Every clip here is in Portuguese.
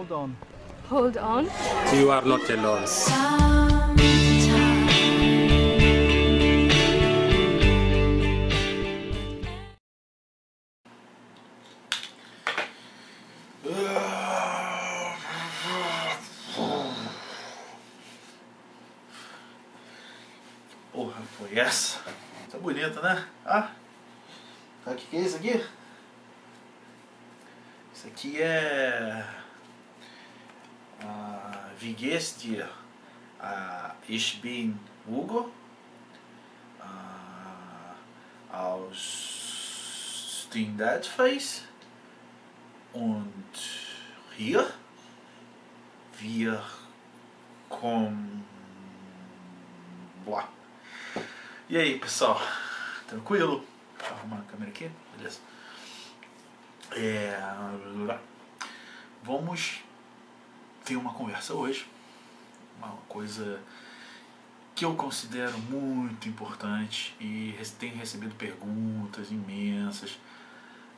Hold on. Hold on. You are not alone. Porra, foi essa? Tá bonita, né? Ah, sabe o que que é isso aqui? Isso aqui é... Wie geht's dir? Uh, ich bin Hugo. Uh, aus dem Deadface. Und hier wir kommen... Boa. E aí, pessoal? Tranquilo? Deixa eu arrumar a câmera aqui. Beleza. É... Vamos ter uma conversa hoje. Uma coisa que eu considero muito importante e tenho recebido perguntas imensas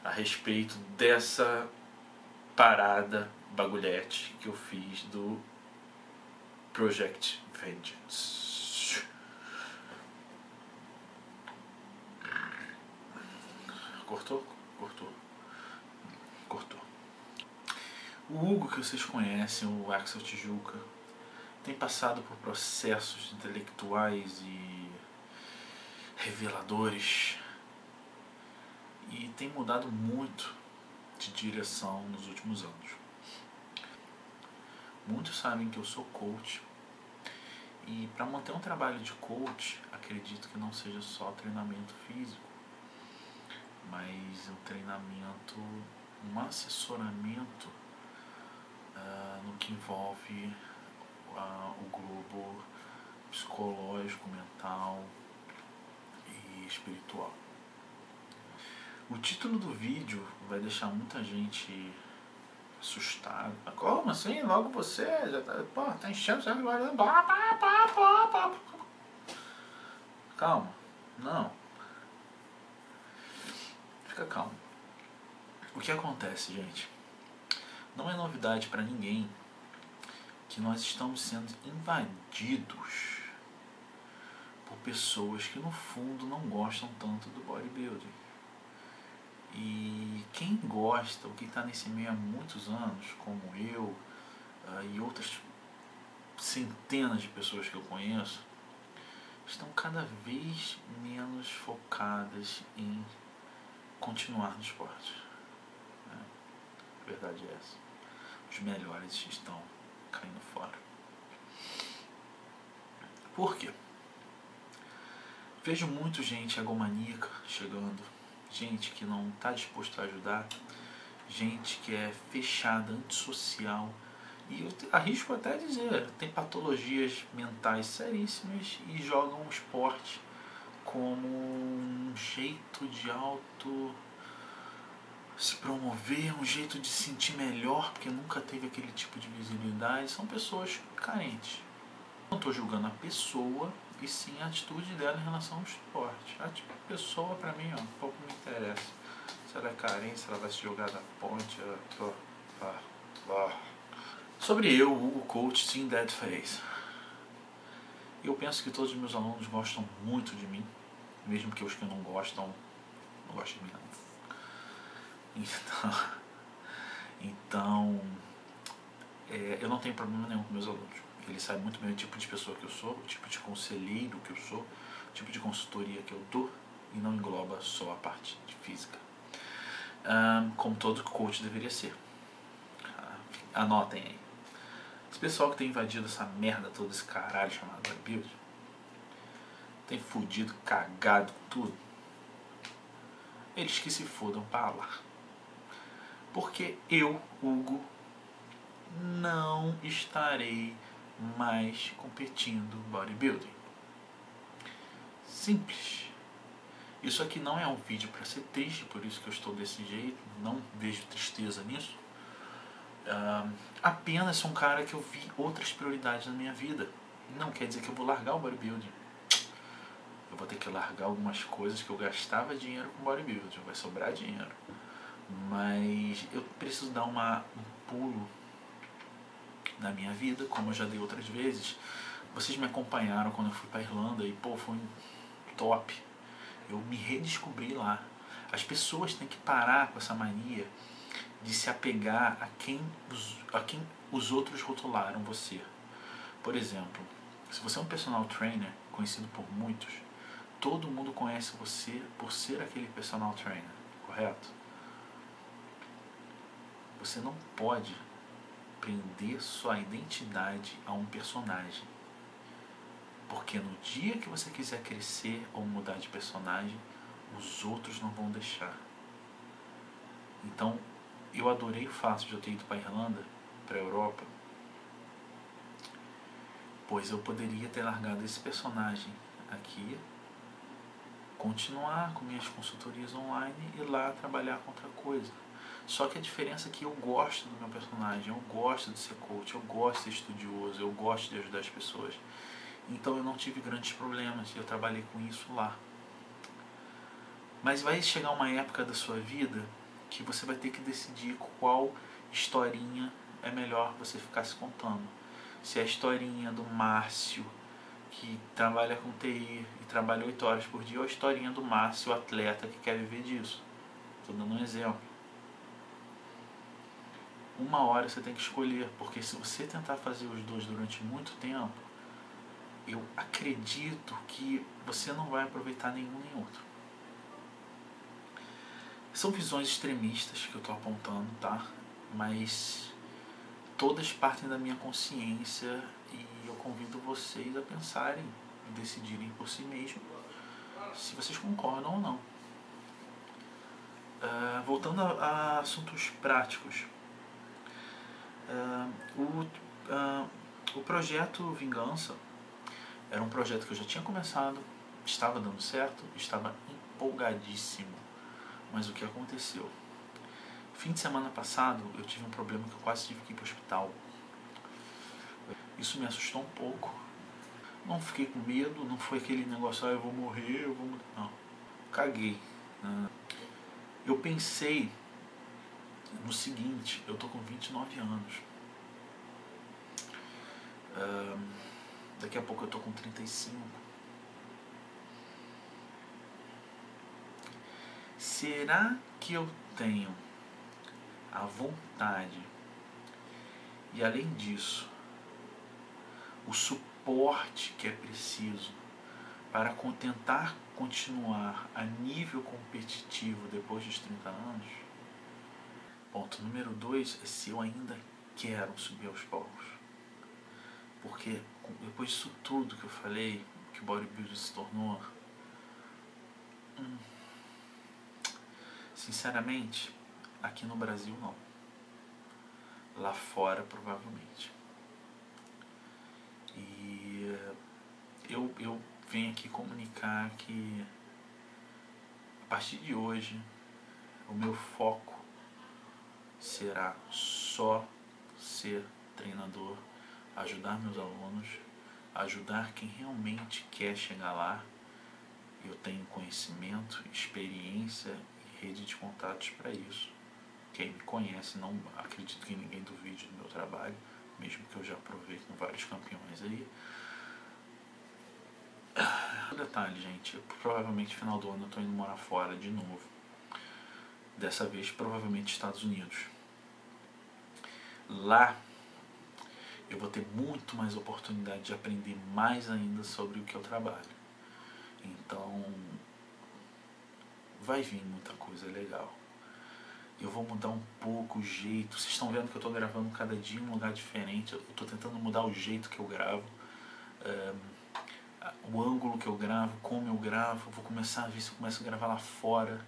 a respeito dessa parada bagulhete que eu fiz do Project Vengeance. Cortou? Cortou. O Hugo que vocês conhecem, o Axel Tijuca, tem passado por processos intelectuais e reveladores e tem mudado muito de direção nos últimos anos. Muitos sabem que eu sou coach e para manter um trabalho de coach, acredito que não seja só treinamento físico, mas um treinamento, um assessoramento uh, no que envolve uh, o globo psicológico, mental e espiritual. O título do vídeo vai deixar muita gente assustada. Como assim? Logo você já tá, pô, tá enchendo o saco Calma. Não. Fica calmo. O que acontece, gente? Não é novidade para ninguém que nós estamos sendo invadidos por pessoas que no fundo não gostam tanto do bodybuilding. E quem gosta, ou quem está nesse meio há muitos anos, como eu uh, e outras centenas de pessoas que eu conheço, estão cada vez menos focadas em continuar no esporte. A verdade é essa. Os melhores estão caindo fora. Por quê? Vejo muito gente egomaníaca chegando gente que não está disposto a ajudar, gente que é fechada, antissocial. E eu arrisco até dizer, tem patologias mentais seríssimas e jogam o esporte como um jeito de auto se promover, um jeito de se sentir melhor, porque nunca teve aquele tipo de visibilidade. São pessoas carentes. Não estou julgando a pessoa, e sim a atitude dela em relação ao esporte. A tipo, pessoa, para mim, ó, pouco me interessa. Se ela é carente, se ela vai se jogar da ponte, ela... Sobre eu, o coach Team Dead Face. Eu penso que todos os meus alunos gostam muito de mim, mesmo que os que não gostam, não gostem de mim não. Então, então é, eu não tenho problema nenhum com meus alunos. Ele sabe muito bem o tipo de pessoa que eu sou, o tipo de conselheiro que eu sou, o tipo de consultoria que eu dou e não engloba só a parte de física. Um, como todo coach deveria ser. Ah, anotem aí. Esse pessoal que tem invadido essa merda toda, esse caralho chamado bodybuilding, tem fudido, cagado tudo. Eles que se fodam para lá. Porque eu, Hugo, não estarei mais competindo bodybuilding. Simples. Isso aqui não é um vídeo para ser triste, por isso que eu estou desse jeito, não vejo tristeza nisso. Uh, apenas sou um cara que eu vi outras prioridades na minha vida. Não quer dizer que eu vou largar o bodybuilding. Eu vou ter que largar algumas coisas que eu gastava dinheiro com bodybuilding, vai sobrar dinheiro. Mas eu preciso dar uma, um pulo na minha vida, como eu já dei outras vezes. Vocês me acompanharam quando eu fui para Irlanda e pô, foi top. Eu me redescobri lá. As pessoas têm que parar com essa mania de se apegar a quem os, a quem os outros rotularam você. Por exemplo, se você é um personal trainer conhecido por muitos, todo mundo conhece você por ser aquele personal trainer, correto? Você não pode prender sua identidade a um personagem. Porque no dia que você quiser crescer ou mudar de personagem, os outros não vão deixar. Então, eu adorei o fato de eu ter ido para a Irlanda, para a Europa, pois eu poderia ter largado esse personagem aqui, continuar com minhas consultorias online e lá trabalhar com outra coisa. Só que a diferença é que eu gosto do meu personagem, eu gosto de ser coach, eu gosto de ser estudioso, eu gosto de ajudar as pessoas. Então eu não tive grandes problemas, eu trabalhei com isso lá. Mas vai chegar uma época da sua vida que você vai ter que decidir qual historinha é melhor você ficar se contando. Se é a historinha do Márcio, que trabalha com TI e trabalha 8 horas por dia, ou a historinha do Márcio, atleta que quer viver disso. Estou dando um exemplo. Uma hora você tem que escolher, porque se você tentar fazer os dois durante muito tempo, eu acredito que você não vai aproveitar nenhum nem outro. São visões extremistas que eu estou apontando, tá? Mas todas partem da minha consciência e eu convido vocês a pensarem e decidirem por si mesmos se vocês concordam ou não. Uh, voltando a, a, assuntos práticos. Uh, o, uh, o projeto Vingança era um projeto que eu já tinha começado, estava dando certo, estava empolgadíssimo. Mas o que aconteceu? Fim de semana passado eu tive um problema que eu quase tive que ir para o hospital. Isso me assustou um pouco. Não fiquei com medo, não foi aquele negócio, ah, eu vou morrer, eu vou. Não. Caguei. Né? Eu pensei no seguinte, eu tô com 29 anos. Daqui a pouco eu tô com 35. Será que eu tenho a vontade e além disso o suporte que é preciso para tentar continuar a nível competitivo depois dos 30 anos? Ponto número dois é se eu ainda quero subir aos povos. Porque depois disso tudo que eu falei, que o bodybuilding se tornou, hum, sinceramente, aqui no Brasil não. Lá fora provavelmente. E eu, eu venho aqui comunicar que a partir de hoje o meu foco será só ser treinador ajudar meus alunos, ajudar quem realmente quer chegar lá. Eu tenho conhecimento, experiência e rede de contatos para isso. Quem me conhece, não acredito que ninguém duvide do meu trabalho, mesmo que eu já provei com vários campeões aí. Um detalhe, gente, provavelmente final do ano eu estou indo morar fora de novo. Dessa vez, provavelmente Estados Unidos. Lá eu vou ter muito mais oportunidade de aprender mais ainda sobre o que eu trabalho. Então, vai vir muita coisa legal. Eu vou mudar um pouco o jeito. Vocês estão vendo que eu estou gravando cada dia em um lugar diferente. Eu estou tentando mudar o jeito que eu gravo. Um, o ângulo que eu gravo, como eu gravo. Vou começar a ver se eu começo a gravar lá fora.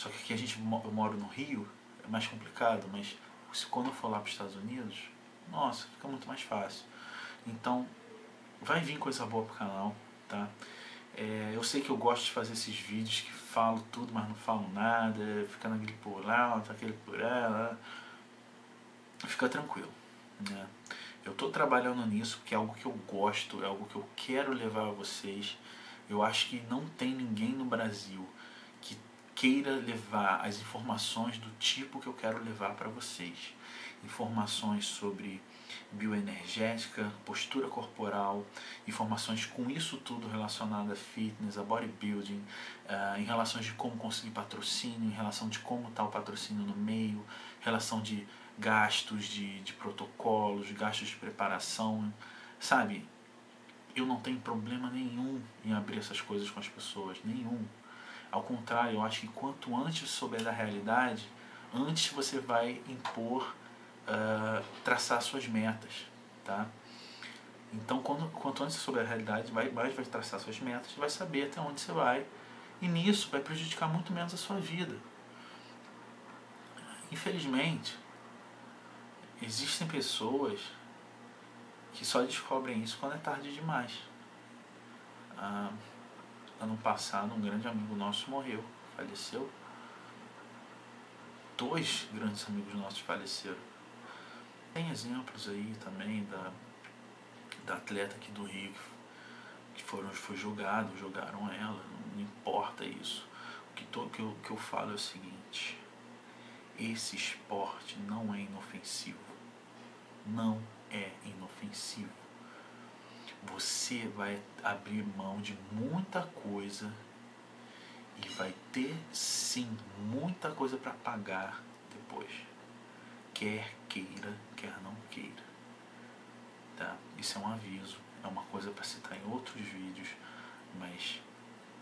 Só que aqui a gente, eu moro no Rio, é mais complicado. Mas se quando eu for lá para os Estados Unidos, nossa, fica muito mais fácil. Então, vai vir coisa boa pro canal, tá? É, eu sei que eu gosto de fazer esses vídeos que falo tudo, mas não falo nada, fica naquele por lá, aquele por ela. Fica tranquilo, né? Eu estou trabalhando nisso porque é algo que eu gosto, é algo que eu quero levar a vocês. Eu acho que não tem ninguém no Brasil queira levar as informações do tipo que eu quero levar para vocês informações sobre bioenergética, postura corporal, informações com isso tudo relacionado a fitness, a bodybuilding, uh, em relação de como conseguir patrocínio, em relação de como está o patrocínio no meio, relação de gastos, de, de protocolos, gastos de preparação, sabe? Eu não tenho problema nenhum em abrir essas coisas com as pessoas, nenhum. Ao contrário, eu acho que quanto antes souber da realidade, antes você vai impor uh, traçar suas metas, tá? Então, quando, quanto antes você souber a realidade, vai, mais vai traçar suas metas, vai saber até onde você vai, e nisso vai prejudicar muito menos a sua vida. Infelizmente, existem pessoas que só descobrem isso quando é tarde demais. Ah, ano passado, um grande amigo nosso morreu, faleceu. Dois grandes amigos nossos faleceram. Tem exemplos aí também da, da atleta aqui do Rio que foram, foi julgado, jogaram ela, não importa isso. O que, que, eu, que eu falo é o seguinte, esse esporte não é inofensivo. Não é inofensivo. Você vai abrir mão de muita coisa e vai ter sim muita coisa para pagar depois quer queira, quer não queira. Tá? Isso é um aviso, é uma coisa para citar em outros vídeos, mas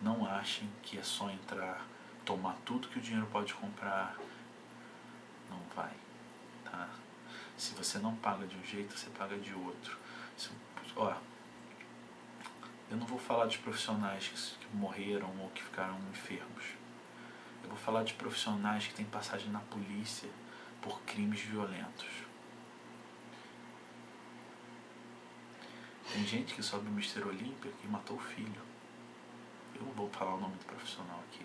não achem que é só entrar, tomar tudo que o dinheiro pode comprar. Não vai. Tá? Se você não paga de um jeito, você paga de outro. Se, ó, eu não vou falar de profissionais que, morreram ou que ficaram enfermos. Eu vou falar de profissionais que têm passagem na polícia por crimes violentos. Tem gente que sobe o Mister Olímpia que matou o filho. Eu não vou falar o nome do profissional aqui.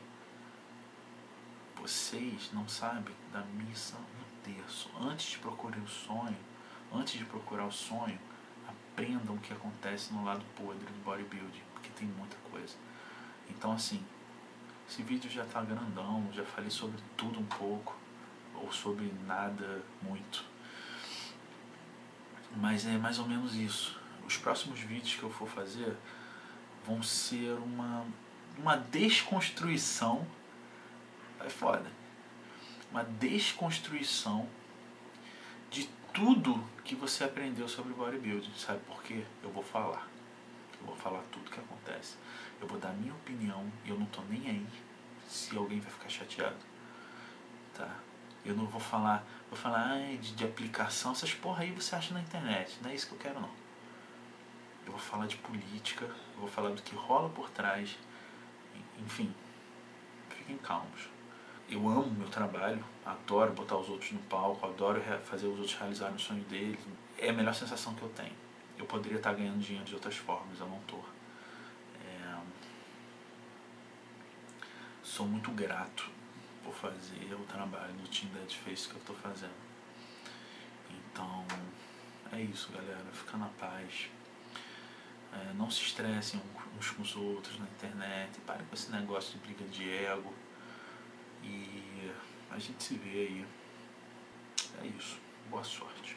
Vocês não sabem da missa no terço. Antes de procurar o sonho, antes de procurar o sonho, aprendam o que acontece no lado podre do bodybuilding, porque tem muita coisa. Então assim, esse vídeo já tá grandão, já falei sobre tudo um pouco ou sobre nada muito. Mas é mais ou menos isso. Os próximos vídeos que eu for fazer vão ser uma, uma desconstrução. É foda. Uma desconstrução de tudo que você aprendeu sobre bodybuilding. Sabe por quê? Eu vou falar. Eu vou falar tudo que acontece. Eu vou dar minha opinião e eu não tô nem aí se alguém vai ficar chateado. Tá? Eu não vou falar, vou falar de, de aplicação, essas porra aí você acha na internet. Não é isso que eu quero não. Eu vou falar de política, eu vou falar do que rola por trás. Enfim, fiquem calmos. Eu amo meu trabalho, adoro botar os outros no palco, adoro fazer os outros realizarem o sonho deles. É a melhor sensação que eu tenho. Eu poderia estar ganhando dinheiro de outras formas, eu não estou. É... Sou muito grato por fazer o trabalho do Team Dead Face que eu estou fazendo. Então, é isso, galera. Fica na paz. É, não se estressem uns com os outros na internet. Pare com esse negócio de briga de ego. E a gente se vê aí. É isso. Boa sorte.